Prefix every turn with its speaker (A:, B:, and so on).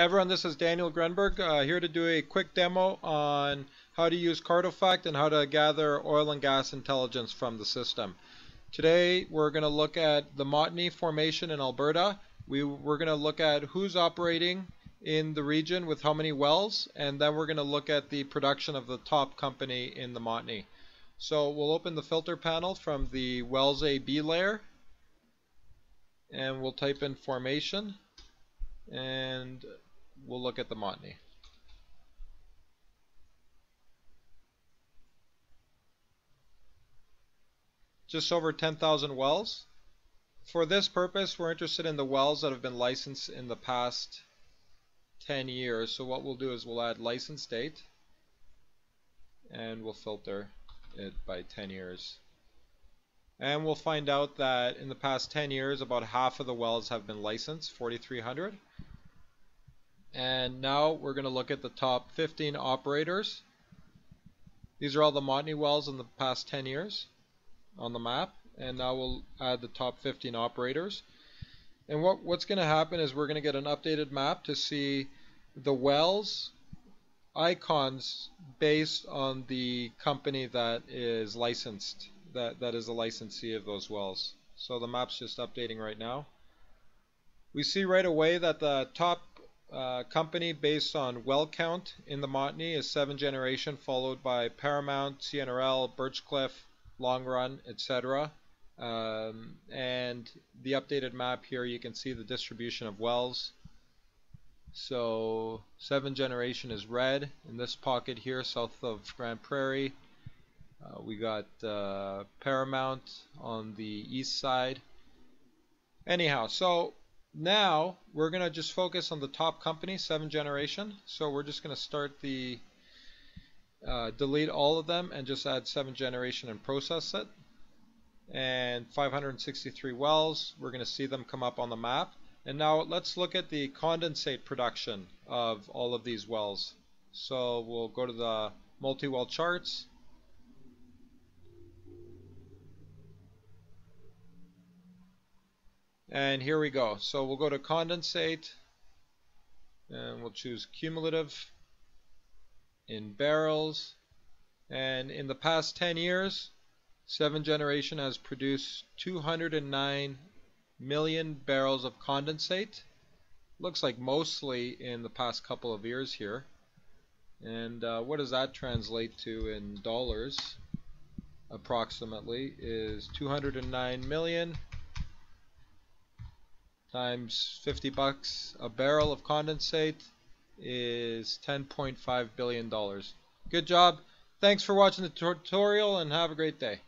A: everyone, this is Daniel Grenberg uh, here to do a quick demo on how to use Cartofact and how to gather oil and gas intelligence from the system. Today we're going to look at the Montney Formation in Alberta. We, we're going to look at who's operating in the region with how many wells and then we're going to look at the production of the top company in the Montney. So we'll open the filter panel from the Wells AB layer and we'll type in formation and we'll look at the Montney. Just over 10,000 wells. For this purpose, we're interested in the wells that have been licensed in the past 10 years. So what we'll do is we'll add license date and we'll filter it by 10 years. And we'll find out that in the past 10 years, about half of the wells have been licensed, 4,300. And now we're going to look at the top 15 operators. These are all the Montney wells in the past 10 years on the map. And now we'll add the top 15 operators. And what, what's going to happen is we're going to get an updated map to see the wells icons based on the company that is licensed, that, that is the licensee of those wells. So the map's just updating right now. We see right away that the top uh, company based on well count in the Montney is 7 Generation, followed by Paramount, CNRL, Birchcliff, Long Run, etc. Um, and the updated map here, you can see the distribution of wells. So 7 Generation is red in this pocket here south of Grande Prairie. Uh, we got uh, Paramount on the east side. Anyhow, so now we're going to just focus on the top company, 7 Generation. So we're just going to start the uh, delete all of them and just add 7 Generation and process it. And 563 wells, we're going to see them come up on the map. And now let's look at the condensate production of all of these wells. So we'll go to the multi-well charts And here we go. So we'll go to condensate and we'll choose cumulative in barrels. And in the past 10 years, 7 Generation has produced 209 million barrels of condensate. Looks like mostly in the past couple of years here. And uh, what does that translate to in dollars? Approximately is 209 million times 50 bucks a barrel of condensate is 10.5 billion dollars. Good job. Thanks for watching the tutorial and have a great day.